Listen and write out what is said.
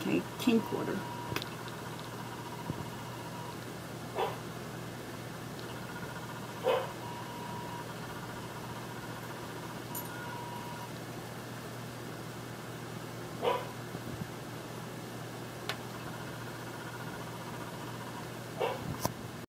Okay, king quarter.